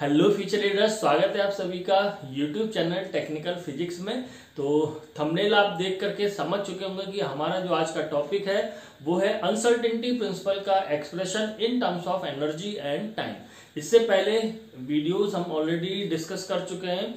Hello future leaders स्वागत है आप सभी का यूट्यूब चैनल टेक्निकल फिजिक्स में। तो थंबनेल आप देख करके समझ चुके होंगे कि हमारा जो आज का टॉपिक है, वो है अनसर्टेनिटी प्रिंसिपल का expression in terms of energy and time इससे पहले वीडियोस हम ऑलरेडी डिस्कस कर चुके हैं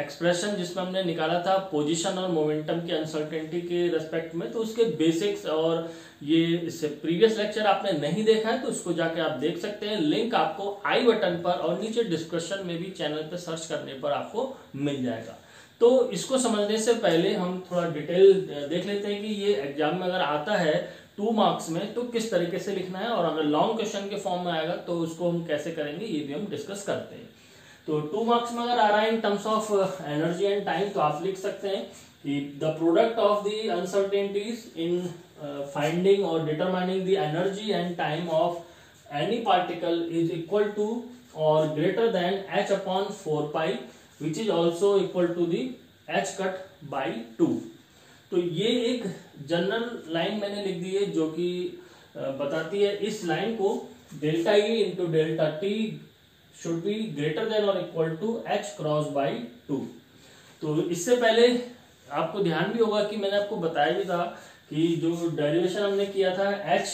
एक्सप्रेशन uh, जिसमें हमने निकाला था पोजीशन और मोमेंटम की अनसर्टेनिटी के रेस्पेक्ट में तो उसके बेसिक्स और ये इससे प्रीवियस लेक्चर आपने नहीं देखा है तो उसको जाके आप देख सकते हैं। लिंक आपको आई बटन पर और नीचे डिस्क्रिप्शन में भी चैनल पर सर्च करने पर आपको मिल जाएगा। तो इसको समझने से पहले हम थोड़ा डिटेल देख लेते हैं कि ये एग्ज़ाम में अगर आता है टू मार्क्स में तो किस तरीके से लिखना है और अगर लॉन्ग क्वेश्चन के फॉर्म में आएगा तो उसको हम कैसे करेंगे, ये भी हम डिस्कस करते हैं। तो टू मार्क्स में अगर आ रहा है in terms of energy and time तो आप लिख सकते हैं कि the product of the uncertainties in finding और determining the energy and time of any particle is equal to और greater than H upon four pi which is also equal to the H cut by two तो ये एक general line मैंने लिख दी है जो कि बताती है इस लाइन को delta E into delta T should be greater than और equal to H cross by two तो इससे पहले आपको ध्यान भी होगा कि मैंने आपको बताया भी था कि जो डेरिवेशन हमने किया था एच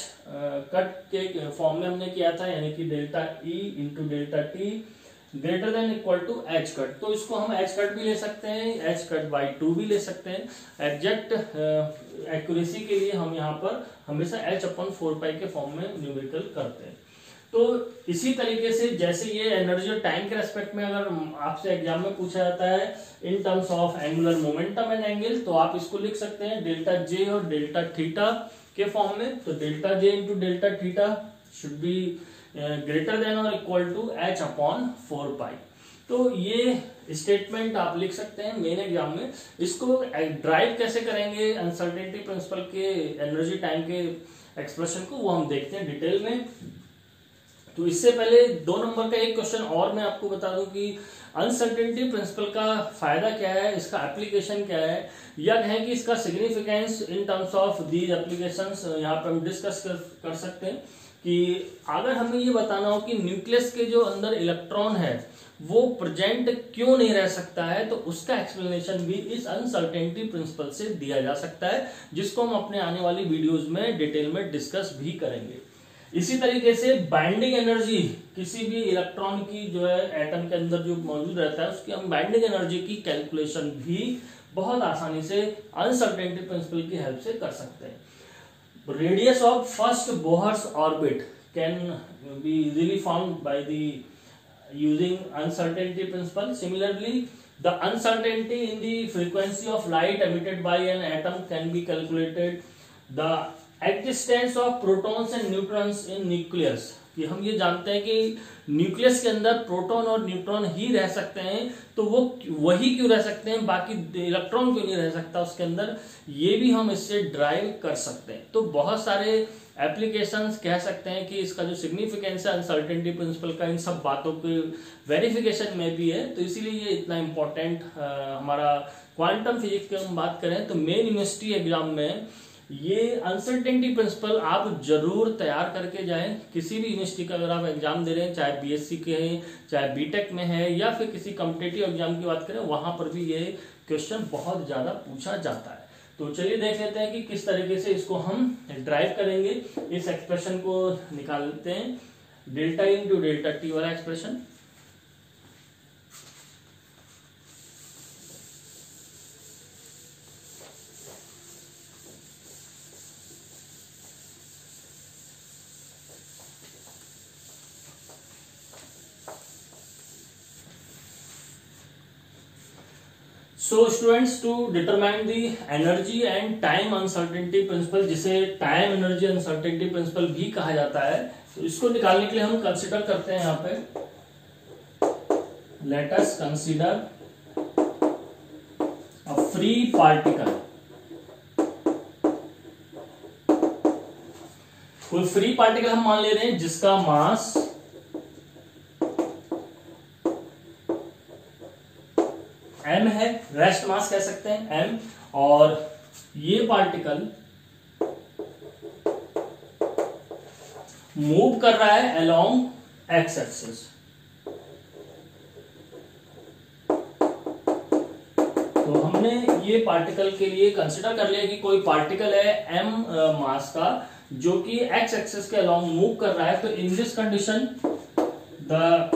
कट के फॉर्म में हमने किया था, यानी कि delta E into delta T greater than equal to H cut तो इसको हम एच कट भी ले सकते हैं एच कट बाई टू भी ले सकते हैं। एग्जैक्ट एक्यूरेसी uh, के लिए हम यहाँ पर हमेशा एच अपन फोर पाई के फॉर्म में न्यूमेरिकल करते हैं। तो इसी तरीके से जैसे ये एनर्जी और टाइम के रेस्पेक्ट में अगर आपसे एग्ज़ाम में पूछा जाता है in terms of angular momentum and angle तो आप इसको लिख सकते हैं डेल्टा जे और डेल्टा थीटा के फॉर्म में। तो delta J into delta theta should be greater than और equal to H upon four pi तो ये स्टेटमेंट आप लिख सकते हैं मेन एग्ज़ाम में। इसको ड्राइव कैसे करेंगे? अनसर्टेनिटी प्रिंसिपल के एनर्जी टाइम के एक्सप्रेशन को वो हम देखते हैं डिटेल में। तो इससे पहले दो नंबर का एक क्वेश्चन और मैं आपको बता दूँ कि अनसर्टेनिटी प्रिंसिपल का फ़ायदा क्या है? इसका एप्लीकेशन क्या है? या कहें कि इसका significance in terms of these applications यहाँ पर हम डिस्कस कर, कर सकते हैं। कि अगर हमें ये बताना हो कि न्यूक्लियस के जो अंदर इलेक्ट्रॉन है, वो प्रेजेंट क्यों नहीं रह सकता है तो उसका एक्सप्लेनेशन भी इस अनसर्टेनिटी प्रिंसिपल से दिया जा सकता है, जिसको हम अपने आने वाली वीडियोस में डिटेल में डिस्कस भी करेंगे। इसी तरीके से बाइंडिंग एनर्जी किसी भी इलेक्ट्रॉन की जो है एटम के अंदर जो मौजूद रहता है, उसकी हम बाइंडिंग एनर्जी की कैलकुलेशन भी बहुत आसानी से अनसर्टेनिटी प्रिंसिपल की हेल्प से कर सकते हैं। Radius of first Bohr's orbit can be easily found by the using uncertainty principle. Similarly, the uncertainty in the frequency of light emitted by an atom can be calculated. The existence of protons and neutrons in nucleus कि हम ये जानते हैं कि nucleus के अंदर proton और neutron ही रह सकते हैं तो वो वही क्यों रह सकते हैं? बाकी इलेक्ट्रॉन क्यों नहीं रह सकता उसके अंदर? ये भी हम इससे ड्राइव कर सकते हैं। तो बहुत सारे एप्लीकेशंस कह सकते हैं कि इसका जो सिग्निफिकेंस है अनसर्टेनिटी प्रिंसिपल का, इन सब बातों के वेरिफिकेशन में भी है। तो इसीलिए ये इतना इंपॉर्टेंट हमारा क्वांटम फिजिक्स की हम बात करें तो मेन यूनिवर्सिटी एग्ज़ाम में ये अनसर्टेनिटी प्रिंसिपल आप ज़रूर तैयार करके जाएँ। किसी भी यूनिवर्सिटी का अगर आप एग्ज़ाम दे रहे हैं, चाहे बीएससी के हैं, चाहे बीटेक में है, या फिर किसी कॉम्पिटेटिव एग्ज़ाम की बात करें, वहाँ पर भी ये क्वेश्चन बहुत ज़्यादा पूछा जाता है। तो चलिए देख लेते हैं कि किस तरीके से इसको हम ड्राइव करेंगे। इस एक्सप्रेशन को निकालते हैं। डेल्टा इंटू डेल्टा टी वाला expression so students to determine the energy and time uncertainty principle जिसे टाइम एनर्जी अनसर्टेनिटी प्रिंसिपल भी कहा जाता है तो इसको निकालने के लिए हम कंसिडर करते हैं यहाँ पे। Let's consider a free particle कोई फ्री पार्टिकल हम मान ले रहे हैं जिसका मास रेस्ट मास कह सकते हैं एम और ये पार्टिकल मूव कर रहा है अलोंग एक्स एक्सिस तो हमने ये पार्टिकल के लिए कंसिडर कर लिया कि कोई पार्टिकल है एम मास का, जो कि एक्स एक्सिस के अलोंग मूव कर रहा है। तो in this condition the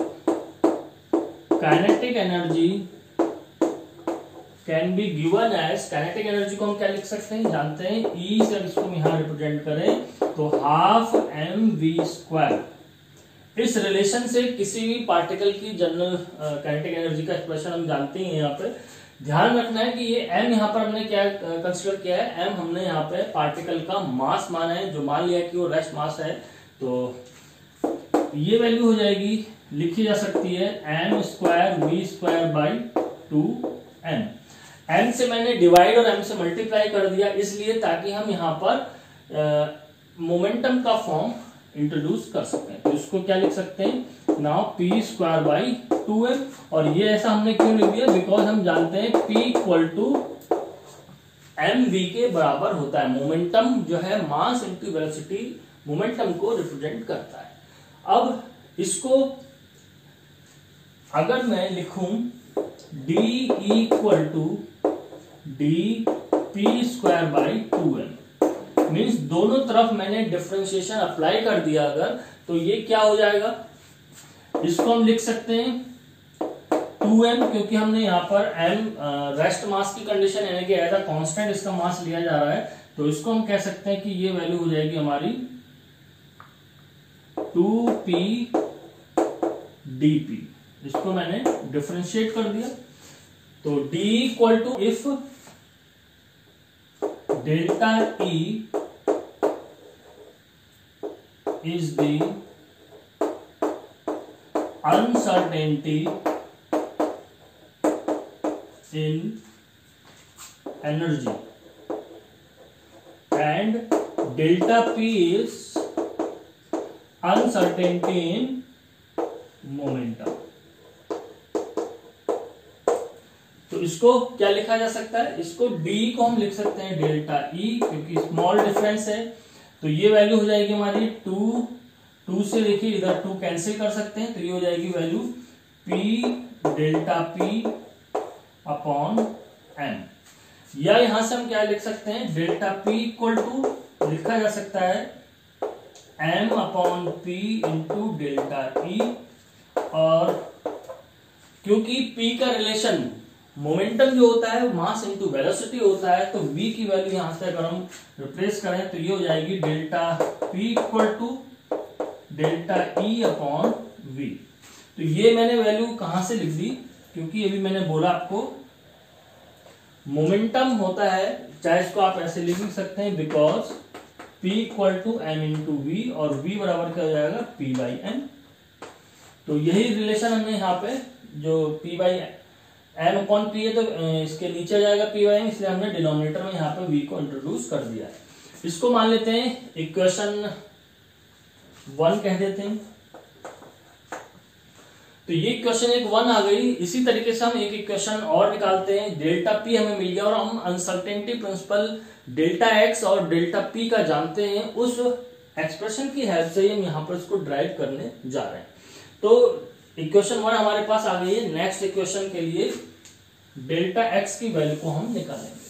kinetic energy can be given as kinetic energy को हम क्या लिख सकते हैं? जानते हैं ई e से इसको यहाँ रिप्रेजेंट करें तो हाफ़ एम वी स्क्वायर इस रिलेशन से किसी भी पार्टिकल की जनरल काइनेटिक एनर्जी का एक्सप्रेशन हम जानते हैं यहाँ पे। ध्यान रखना है कि ये एम यहाँ पर हमने क्या कंसिडर किया है? एम हमने यहाँ पे पार्टिकल का मास माना है, जो मान लिया कि वो रेस्ट मास है तो ये वैल्यू हो जाएगी, लिखी जा सकती है M square V square by two M M से मैंने डिवाइड और एम से मल्टीप्लाई कर दिया, इसलिए ताकि हम यहाँ पर मोमेंटम का फॉर्म इंट्रोड्यूस कर सकते हैं तो इसको क्या लिख सकते हैं? Now P square by two M और ये ऐसा हमने क्यों लिख दिया? बिकॉज़ हम जानते हैं P equal to M V के बराबर होता है। मोमेंटम जो है मास इंटू वेलोसिटी मोमेंटम को रिप्रेजेंट करता है। अब इसको अगर मैं लिखूं, d equal to D P square by two M means दोनों तरफ़ मैंने डिफ्रेंशिएशन अप्लाई कर दिया अगर तो ये क्या हो जाएगा? इसको हम लिख सकते हैं टू क्योंकि हमने यहाँ पर एम रेस्ट मास की कंडीशन यानी कि एज अ कांस्टेंट इसका मास लिया जा रहा है तो इसको हम कह सकते हैं कि ये वैल्यू हो जाएगी हमारी टू पी डी पी इसको मैंने डिफ्रेंशिएट कर दिया। तो d equal to if delta E is the uncertainty in energy. And delta P is uncertainty in momentum तो इसको क्या लिखा जा सकता है? इसको डी को हम लिख सकते हैं डेल्टा ई e, क्योंकि स्मॉल डिफरेंस है। तो ये वैल्यू हो जाएगी हमारी टू टू से देखिए इधर टू कैंसिल कर सकते हैं तो ये हो जाएगी value P delta P upon M या यहाँ से हम क्या लिख सकते हैं? डेल्टा पी इक्वल टू लिखा जा सकता है M upon P into delta E और क्योंकि पी का रिलेशन मोमेंटम जो होता है, मास इंटू वेलोसिटी होता है तो v की वैल्यू यहाँ से अगर हम रिप्लेस करें तो ये हो जाएगी delta p equal to delta E upon V तो ये मैंने वैल्यू कहाँ से लिख दी? क्योंकि अभी मैंने बोला आपको, मोमेंटम होता है, चाहे इसको आप ऐसे लिख सकते हैं because p equal to M into V और v बराबर क्या हो जाएगा? P बाई एम तो यही रिलेशन हमने यहाँ पे, जो p by M upon P है तो इसके नीचे जाएगा पी वाई इसलिए हमने डिनोमिनेटर में यहाँ पे वी को इंट्रोड्यूस कर दिया है। इसको मान लेते हैं इक्वेशन वन कह देते हैं। तो ये इक्वेशन एक वन आ गई। इसी तरीके से हम एक इक्वेशन और निकालते हैं। डेल्टा पी हमें मिल गया और हम अनसर्टेनिटी प्रिंसिपल डेल्टा एक्स और डेल्टा पी का जानते हैं। उस एक्सप्रेशन की हेल्प से हम यहाँ पर इसको ड्राइव करने जा रहे हैं। तो इक्वेशन वन हमारे पास आ गई है। नेक्स्ट इक्वेशन के लिए डेल्टा एक्स की वैल्यू को हम निकालेंगे।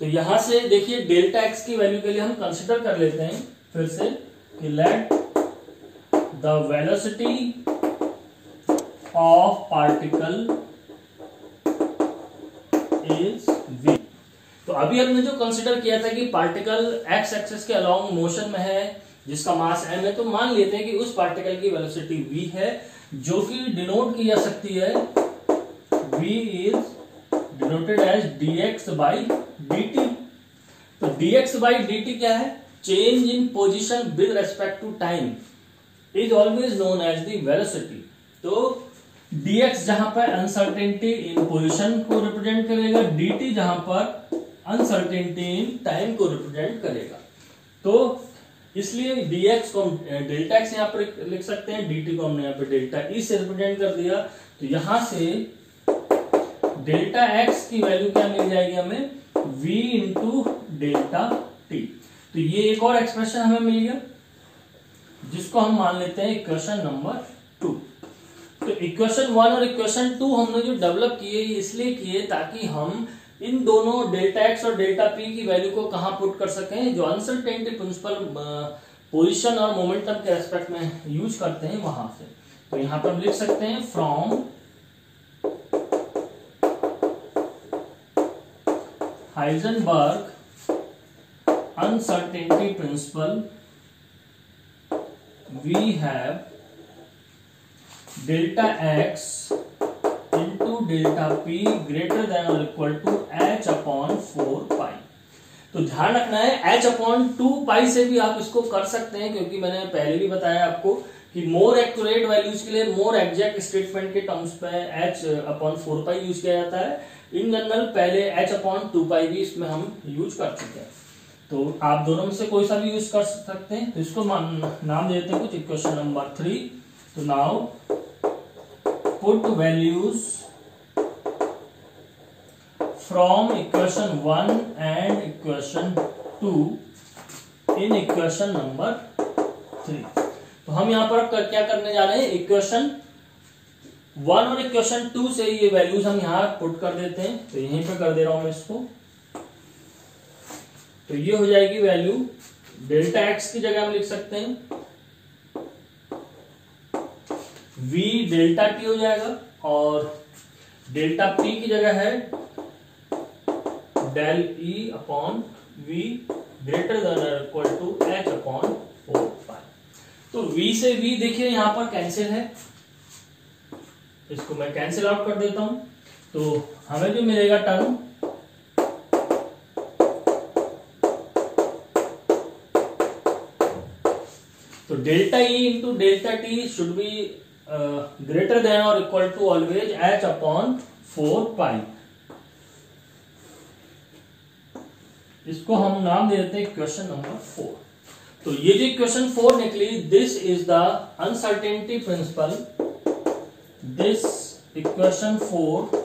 तो यहाँ से देखिए, डेल्टा एक्स की वैल्यू के लिए हम कंसिडर कर लेते हैं। फिर से कि let the velocity of particle is V तो अभी हमने जो कंसिडर किया था कि पार्टिकल एक्स एक्सेस के अलोंग मोशन में है, जिसका मास m है तो मान लेते हैं कि उस पार्टिकल की वेलोसिटी v है, जो कि डिनोट की जा सकती है। V is denoted as dx by dt. तो dx बाई dt क्या है? Change in position with respect to time is always known as the velocity तो dx जहाँ पर अनसर्टेनिटी इन पोजिशन को रिप्रेजेंट करेगा, dt जहाँ पर अनसर्टेनिटी इन टाइम को रिप्रेजेंट करेगा। तो इसलिए dx को डेल्टा एक्स यहाँ पर लिख सकते हैं, dt को हमने यहाँ पर डेल्टा ई से रिप्रेजेंट कर दिया। तो यहाँ से डेल्टा एक्स की वैल्यू क्या मिल जाएगी हमें? v इंटू डेल्टा टी तो ये एक और एक्सप्रेशन हमें मिल गया, जिसको हम मान लेते हैं इक्वेशन नंबर टू तो इक्वेशन वन और इक्वेशन टू हमने जो डेवलप किए, इसलिए किए ताकि हम इन दोनों डेल्टा एक्स और डेल्टा पी की वैल्यू को कहाँ पुट कर सकें, जो अनसर्टेनिटी प्रिंसिपल पोजिशन और मोमेंटम के रेस्पेक्ट में यूज़ करते हैं वहाँ से। तो यहाँ पर हम लिख सकते हैं from Heisenberg uncertainty principle, we have delta X into delta P greater than or equal to h upon 4 pi. तो ध्यान रखना है, h अपॉन टू पाई से भी आप इसको कर सकते हैं, क्योंकि मैंने पहले भी बताया आपको कि मोर एक्यूरेट वैल्यूज़ के लिए मोर एग्जैक्ट स्टेटमेंट के टर्म्स पे h upon four pi use किया जाता है। इन जनरल पहले h अपॉन टू पाई भी इसमें हम यूज़ कर चुके हैं। तो आप दोनों में से कोई सा भी यूज़ कर सकते हैं। तो इसको नाम देते हैं कुछ। इक्वेशन नंबर थ्री तो now put values from equation one and equation two in equation number three तो हम यहाँ पर कर, क्या करने जा रहे हैं? इक्वेशन वन और इक्वेशन टू से ये वैल्यूज़ हम यहाँ पुट कर देते हैं। तो यहीं पे कर दे रहा हूँ मैं इसको। तो ये हो जाएगी वैल्यू डेल्टा एक्स की जगह हम लिख सकते हैं। V डेल्टा टी हो जाएगा और डेल्टा p की जगह है del E upon V greater than equal to H upon four pi तो v से v देखिए यहाँ पर कैंसिल है। इसको मैं कैंसिल आउट कर देता हूँ। तो हमें जो मिलेगा टर्म तो delta E into delta T should be greater than और equal to always H upon four pi इसको हम नाम दे देते हैं क्वेश्चन नंबर फोर तो ये जो क्वेश्चन फोर निकली this is the uncertainty principle this equation four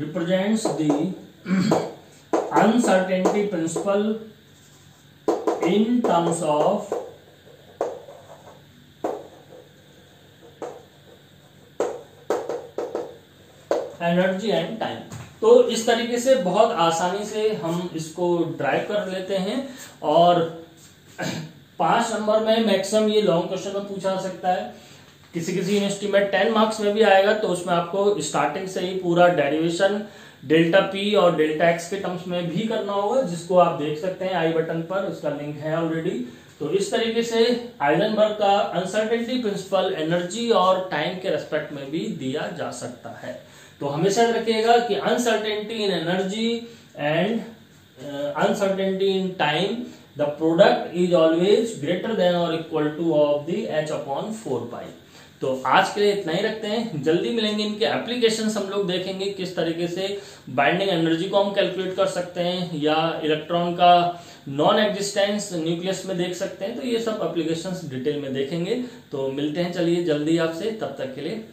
represents the uncertainty principle in terms of energy and time. तो इस तरीके से बहुत आसानी से हम इसको ड्राइव कर लेते हैं और पाँच नंबर में मैक्सिमम ये लॉन्ग क्वेश्चन में पूछा सकता है। किसी किसी यूनिवर्सिटी में टेन मार्क्स में भी आएगा तो उसमें आपको स्टार्टिंग से ही पूरा डेरिवेशन, डेल्टा पी और डेल्टा एक्स के टर्म्स में भी करना होगा, जिसको आप देख सकते हैं आई बटन पर, उसका लिंक है ऑलरेडी तो इस तरीके से आइलनबर्ग का अनसर्टेनिटी प्रिंसिपल एनर्जी और टाइम के रेस्पेक्ट में भी दिया जा सकता है। तो हमेशा रखिएगा कि uncertainty in energy and uncertainty in time the product is always greater than और equal to of the H upon four pi तो आज के लिए इतना ही रखते हैं। जल्दी मिलेंगे इनके एप्लीकेशन हम लोग देखेंगे किस तरीके से बाइंडिंग एनर्जी को हम कैलकुलेट कर सकते हैं या इलेक्ट्रॉन का नॉन एग्जिस्टेंस न्यूक्लियस में देख सकते हैं। तो ये सब एप्लीकेशंस डिटेल में देखेंगे। तो मिलते हैं, चलिए जल्दी आपसे, तब तक के लिए